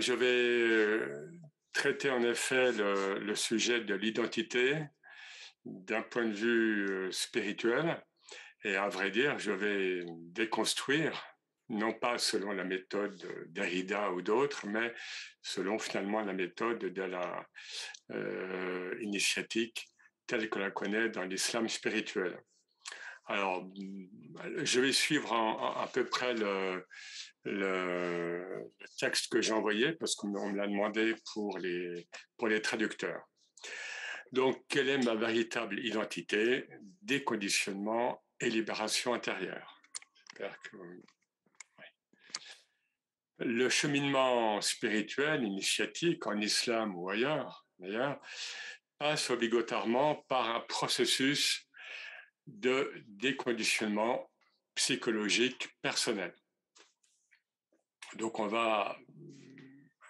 Je vais euh, traiter en effet le, le sujet de l'identité d'un point de vue euh, spirituel. Et à vrai dire, je vais déconstruire, non pas selon la méthode d'Arida ou d'autres, mais selon finalement la méthode de la euh, initiatique telle que la connaît dans l'islam spirituel. Alors, je vais suivre à peu près le, texte que j'ai envoyé parce qu'on me l'a demandé pour les, pour les traducteurs. Donc, quelle est ma véritable identité, déconditionnement et libération intérieure? Le cheminement spirituel, initiatique en islam ou ailleurs, passe obligatoirement par un processus de déconditionnement psychologique personnel. Donc on va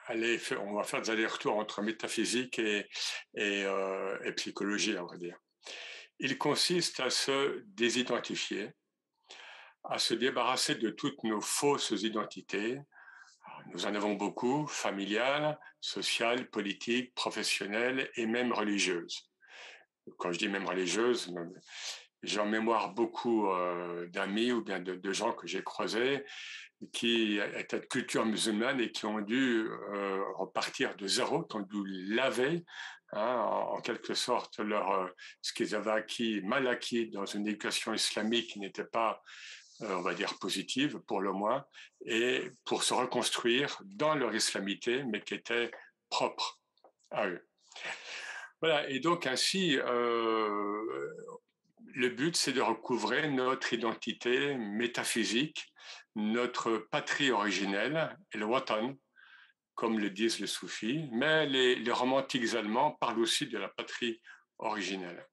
aller, on va faire des allers-retours entre métaphysique euh, et, psychologie, on va dire. Il consiste à se désidentifier, à se débarrasser de toutes nos fausses identités. Nous en avons beaucoup, familiales, sociales, politiques, professionnelles et même religieuses. Quand je dis même religieuses, j'ai en mémoire beaucoup euh, d'amis ou bien de, gens que j'ai croisés qui étaient de culture musulmane et qui ont dû euh, repartir de zéro, qui ont dû laver hein, en, quelque sorte leur euh, ce qu'ils avaient acquis, mal acquis dans une éducation islamique qui n'était pas on va dire positive pour le moins, et pour se reconstruire dans leur islamité, mais qui était propre à eux. Voilà, et donc ainsi, euh, le but, c'est de recouvrer notre identité métaphysique, notre patrie originelle, et le watan, comme le disent les soufis, mais les, romantiques allemands parlent aussi de la patrie originelle.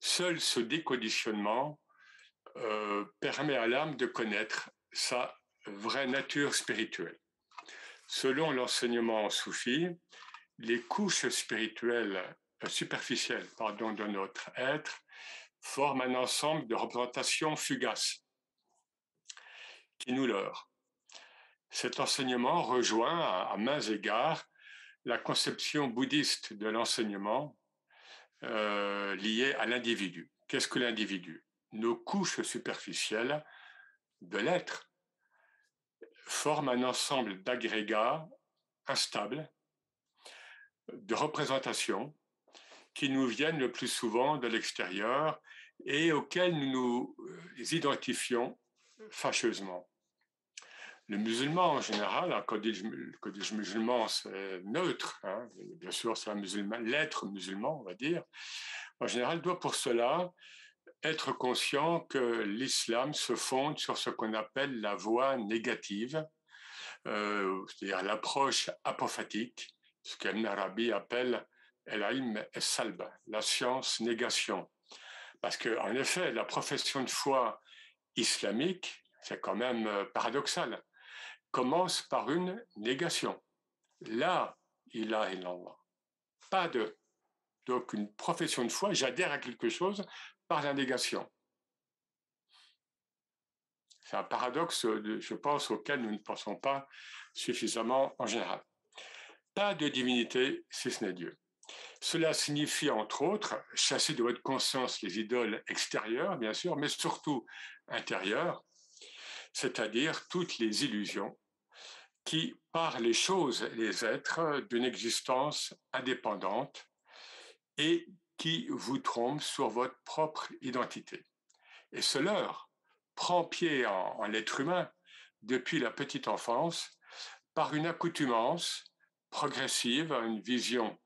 Seul ce déconditionnement euh, permet à l'âme de connaître sa vraie nature spirituelle. Selon l'enseignement soufi, les couches spirituelles euh, superficielles pardon, de notre être forment un ensemble de représentations fugaces qui nous leurrent. Cet enseignement rejoint à, mains égards la conception bouddhiste de l'enseignement euh, lié à l'individu. Qu'est-ce que l'individu? Nos couches superficielles de l'être forment un ensemble d'agrégats instables, de représentations qui nous viennent le plus souvent de l'extérieur et auxquels nous nous euh, identifions fâcheusement. Le musulman en général, hein, quand musulman, c'est neutre, hein, bien sûr c'est musulman, l'être musulman, on va dire, en général doit pour cela être conscient que l'islam se fonde sur ce qu'on appelle la voie négative, euh, c'est-à-dire l'approche apophatique, ce qu'Ibn Arabi appelle el-ilm salba, la science négation. Parce que, en effet, la profession de foi islamique, c'est quand même euh, paradoxal, commence par une négation. Là, il a illallah. Pas de. Donc, une profession de foi, j'adhère à quelque chose par la négation. C'est un paradoxe, je pense, auquel nous ne pensons pas suffisamment en général. Pas de divinité si ce n'est Dieu. Cela signifie, entre autres, chasser de votre conscience les idoles extérieures, bien sûr, mais surtout intérieures, c'est-à-dire toutes les illusions qui, par les choses et les êtres, d'une existence indépendante et qui vous trompent sur votre propre identité. Et cela prend pied en, en l'être humain depuis la petite enfance par une accoutumance progressive à une vision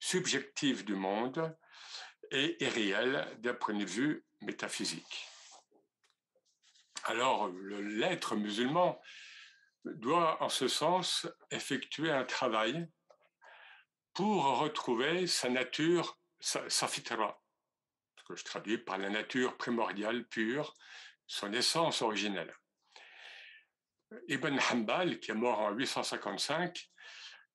subjective du monde et irréel d'un point de vue métaphysique. Alors, l'être musulman doit, en ce sens, effectuer un travail pour retrouver sa nature, sa, sa fitra, ce que je traduis par la nature primordiale pure, son essence originelle. Ibn Hanbal, qui est mort en 855,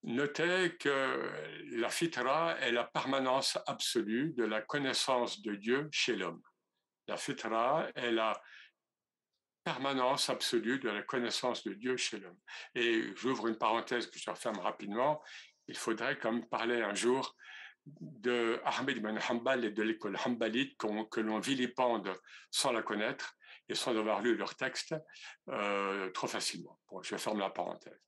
notait que la fitra est la permanence absolue de la connaissance de Dieu chez l'homme. La fitra est la permanence absolue de la connaissance de Dieu chez l'homme. Et j'ouvre une parenthèse que je referme rapidement. Il faudrait même parler un jour de Ahmed ibn Hanbal et de l'école Hanbalite que l'on vilipende sans la connaître et sans avoir lu leur texte euh, trop facilement. Bon, je ferme la parenthèse.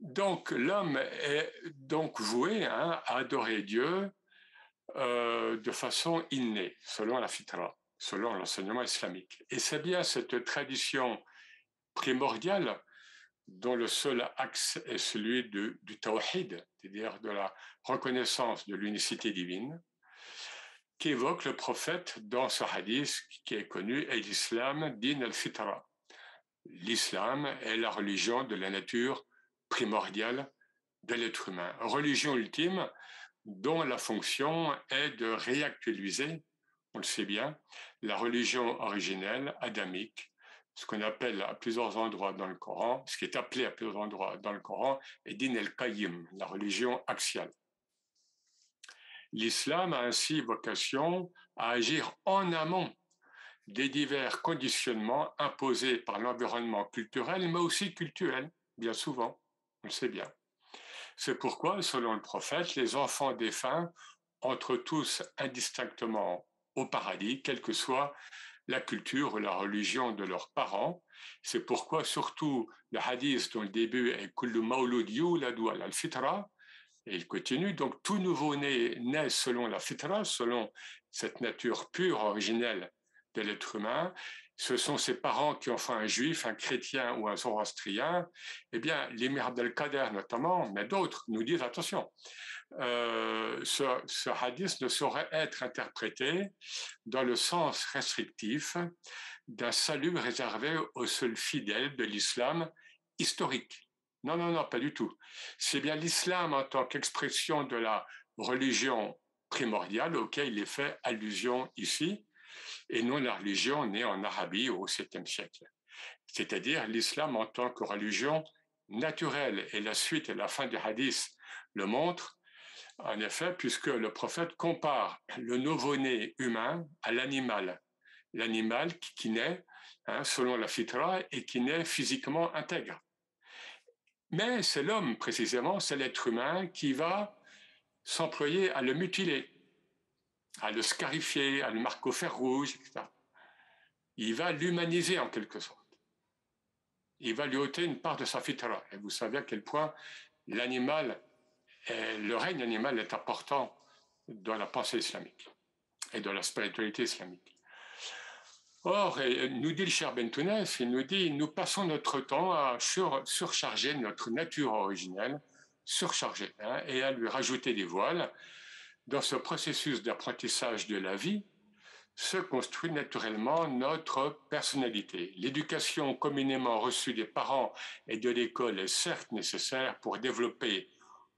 Donc l'homme est donc voué hein, à adorer Dieu euh, de façon innée, selon la fitra, selon l'enseignement islamique. Et c'est bien cette tradition primordiale dont le seul axe est celui du tawhid, c'est-à-dire de la reconnaissance de l'unicité divine, qu'évoque le prophète dans ce hadith qui est connu, est l'islam din al-fitra. L'islam est la religion de la nature primordiale de l'être humain. Religion ultime dont la fonction est de réactualiser, on le sait bien, la religion originelle adamique ce qu'on appelle à plusieurs endroits dans le Coran, ce qui est appelé à plusieurs endroits dans le Coran, est din el-qayyim, la religion axiale. L'islam a ainsi vocation à agir en amont des divers conditionnements imposés par l'environnement culturel, mais aussi culturel, bien souvent, on le sait bien. C'est pourquoi, selon le prophète, les enfants défunts entrent tous indistinctement au paradis, quel que soit la culture ou la religion de leurs parents. C'est pourquoi surtout le hadith dont le début est Kullu mawlud al-fitra, et il continue, donc tout nouveau-né naît selon la fitra, selon cette nature pure, originelle de l'être humain. Ce sont ses parents qui ont fait un juif, un chrétien ou un zoroastrien. Eh bien, l'émir Abdelkader notamment, mais d'autres, nous disent attention, euh, ce, ce, hadith ne saurait être interprété dans le sens restrictif d'un salut réservé aux seuls fidèles de l'islam historique. Non, non, non, pas du tout. C'est bien l'islam en tant qu'expression de la religion primordiale auquel il est fait allusion ici, et non la religion née en Arabie au 7e siècle. C'est-à-dire l'islam en tant que religion naturelle. Et la suite et la fin du hadith le montrent, en effet, puisque le prophète compare le nouveau-né humain à l'animal. L'animal qui, naît hein, selon la fitra et qui naît physiquement intègre. Mais c'est l'homme, précisément, c'est l'être humain qui va s'employer à le mutiler, à le scarifier, à le marquer au fer rouge, etc. Il va l'humaniser en quelque sorte. Il va lui ôter une part de sa fitra. Et vous savez à quel point l'animal le règne animal est important dans la pensée islamique et dans la spiritualité islamique. Or, nous dit le cher Bentounès, il nous dit, nous passons notre temps à surcharger notre nature originelle, surcharger, hein, et à lui rajouter des voiles. Dans ce processus d'apprentissage de la vie, se construit naturellement notre personnalité. L'éducation communément reçue des parents et de l'école est certes nécessaire pour développer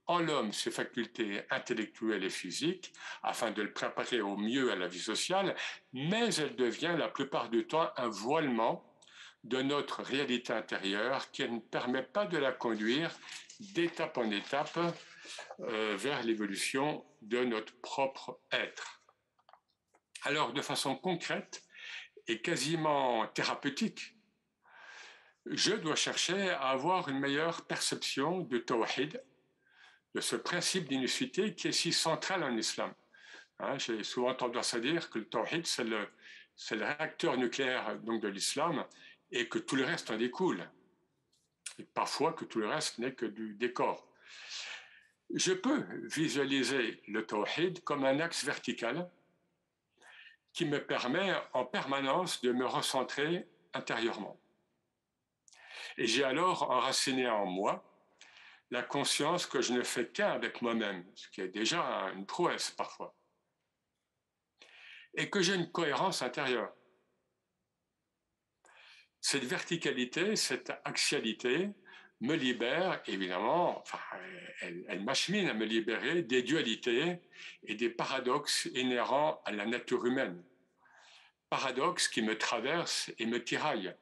en l'homme ses facultés intellectuelles et physiques afin de le préparer au mieux à la vie sociale, mais elle devient la plupart du temps un voilement de notre réalité intérieure qui ne permet pas de la conduire d'étape en étape euh, vers l'évolution de notre propre être. Alors, de façon concrète et quasiment thérapeutique, je dois chercher à avoir une meilleure perception de Tawhid de ce principe d'inucité qui est si central en islam. Hein, j'ai souvent tendance à dire que le tawhid, c'est le, le, réacteur nucléaire donc, de l'islam et que tout le reste en découle. Et parfois que tout le reste n'est que du décor. Je peux visualiser le tawhid comme un axe vertical qui me permet en permanence de me recentrer intérieurement. Et j'ai alors enraciné en moi la conscience que je ne fais qu'un avec moi-même, ce qui est déjà une prouesse parfois, et que j'ai une cohérence intérieure. Cette verticalité, cette axialité me libère, évidemment, enfin, elle, elle m'achemine à me libérer des dualités et des paradoxes inhérents à la nature humaine. Paradoxes qui me traversent et me tiraillent.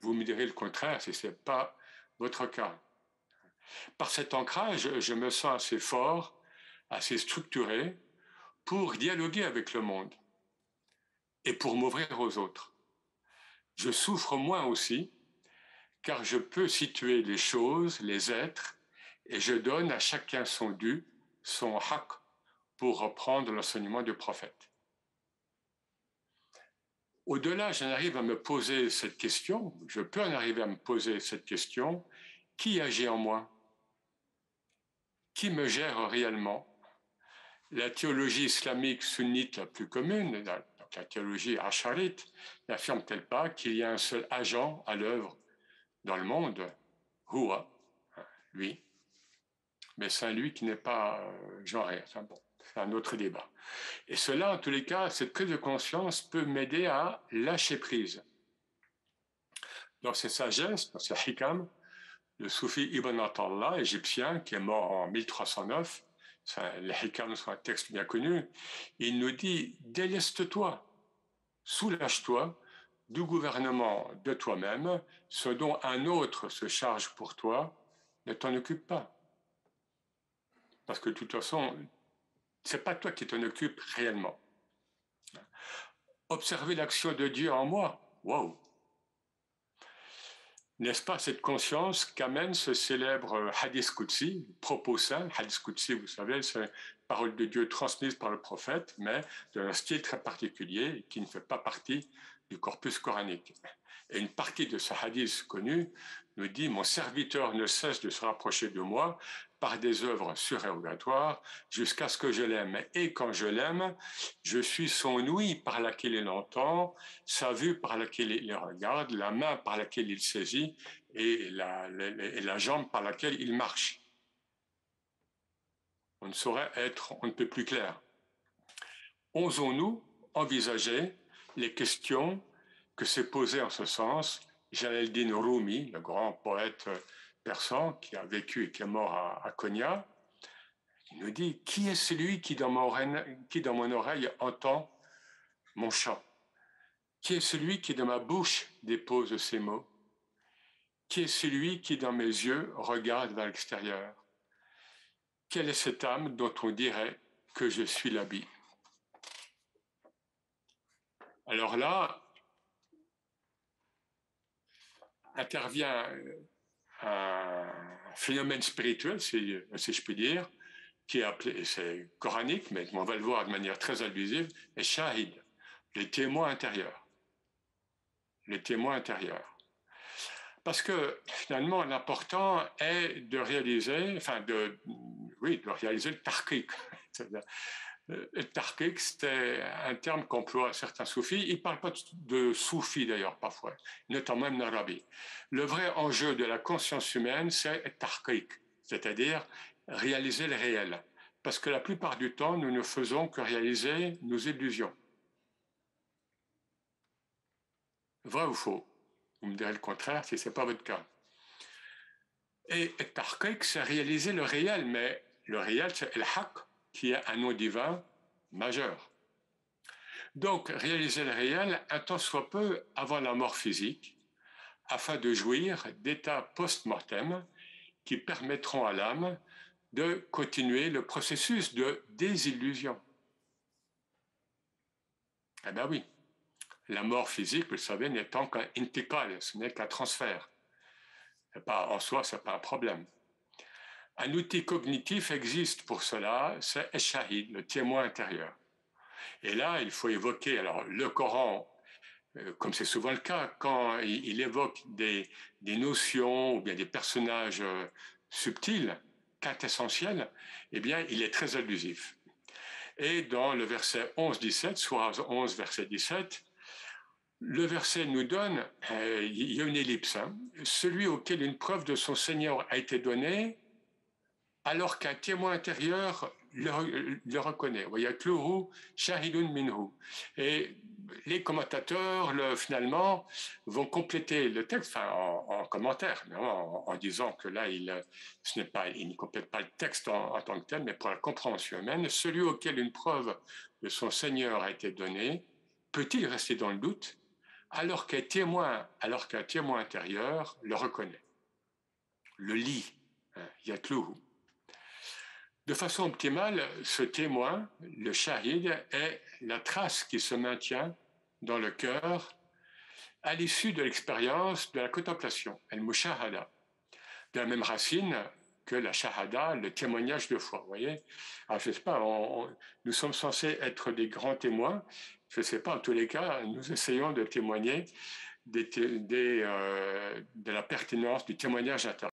Vous me direz le contraire si ce n'est pas votre cas. Par cet ancrage, je me sens assez fort, assez structuré pour dialoguer avec le monde et pour m'ouvrir aux autres. Je souffre moins aussi, car je peux situer les choses, les êtres, et je donne à chacun son dû, son haq, pour reprendre l'enseignement du prophète. Au-delà, j'en arrive à me poser cette question, je peux en arriver à me poser cette question, qui agit en moi? Qui me gère réellement? La théologie islamique sunnite la plus commune, la théologie acharite, n'affirme-t-elle pas qu'il y a un seul agent à l'œuvre dans le monde? Huwa, lui. Mais c'est lui qui n'est pas euh, genré. bon c'est un autre débat. Et cela, en tous les cas, cette prise de conscience peut m'aider à lâcher prise. Dans ses sagesses, dans ses hikam, le soufi Ibn Atallah, égyptien, qui est mort en 1309, les hikam sont un texte bien connu, il nous dit déleste-toi, soulage-toi du gouvernement de toi-même, ce dont un autre se charge pour toi, ne t'en occupe pas. Parce que de toute façon, c'est pas toi qui t'en occupes réellement. Observer l'action de Dieu en moi, waouh! N'est-ce pas cette conscience qu'amène ce célèbre Hadith Qudsi, propos saint, Hadith Qudsi, vous savez, c'est parole de Dieu transmise par le prophète, mais d'un style très particulier qui ne fait pas partie du corpus coranique. Et une partie de ce hadith connu nous dit Mon serviteur ne cesse de se rapprocher de moi par des œuvres surérogatoires jusqu'à ce que je l'aime. Et quand je l'aime, je suis son ouïe par laquelle il entend, sa vue par laquelle il regarde, la main par laquelle il saisit et la, la jambe par laquelle il marche. On ne saurait être, on ne peut plus clair. Osons-nous envisager les questions que s'est posées en ce sens Jalaluddin Rumi, le grand poète persan qui a vécu et qui est mort à, Konya, il nous dit Qui est celui qui dans, mon oreille, entend mon chant? Qui est celui qui dans ma bouche dépose ces mots? Qui est celui qui dans mes yeux regarde vers l'extérieur? Quelle est cette âme dont on dirait que je suis l'habit? Alors là, intervient un phénomène spirituel, si, je puis dire, qui est appelé, c'est coranique, mais on va le voir de manière très allusive, est shahid, les témoins intérieurs. Les témoins intérieurs. Parce que finalement, l'important est de réaliser, enfin, de, oui, de réaliser le tarkik. Tarkik, c'est un terme qu'emploient certains soufis. Ils ne parlent pas de soufis d'ailleurs, parfois, notamment même l'Arabie. Le vrai enjeu de la conscience humaine, c'est tarkik, c'est-à-dire réaliser le réel. Parce que la plupart du temps, nous ne faisons que réaliser nos illusions. Vrai ou faux? Vous me direz le contraire si ce n'est pas votre cas. Et tarkik, c'est réaliser le réel, mais le réel, c'est le haq qui est un nom divin majeur. Donc, réaliser le réel un temps soit peu avant la mort physique, afin de jouir d'états post-mortem qui permettront à l'âme de continuer le processus de désillusion. Eh bien oui, la mort physique, vous le savez, n'étant qu'un intikal, ce n'est qu'un transfert. En soi, ce n'est pas un problème. Un outil cognitif existe pour cela, c'est Shahid, le témoin intérieur. Et là, il faut évoquer, alors le Coran, euh, comme c'est souvent le cas, quand il, évoque des, notions ou bien des personnages euh, subtils, quintessentiels, eh bien, il est très allusif. Et dans le verset 11-17, soit 11, verset 17, le verset nous donne, euh, il y a une ellipse, hein. celui auquel une preuve de son Seigneur a été donnée alors qu'un témoin intérieur le, reconnaît. shahidun minhu. Et les commentateurs, finalement, vont compléter le texte, en, commentaire, en, disant que là, il, ce n'est pas, ne complète pas le texte en, tant que tel, mais pour la compréhension humaine, celui auquel une preuve de son Seigneur a été donnée, peut-il rester dans le doute alors qu'un témoin, alors qu'un témoin intérieur le reconnaît, le lit, hein, yatluhu. De façon optimale, ce témoin, le shahid, est la trace qui se maintient dans le cœur à l'issue de l'expérience de la contemplation, el-mushahada, de la même racine que la shahada, le témoignage de foi. Vous voyez Alors, je ne sais pas, nous sommes censés être des grands témoins. Je ne sais pas, en tous les cas, nous essayons de témoigner euh, de la pertinence du témoignage intérieur.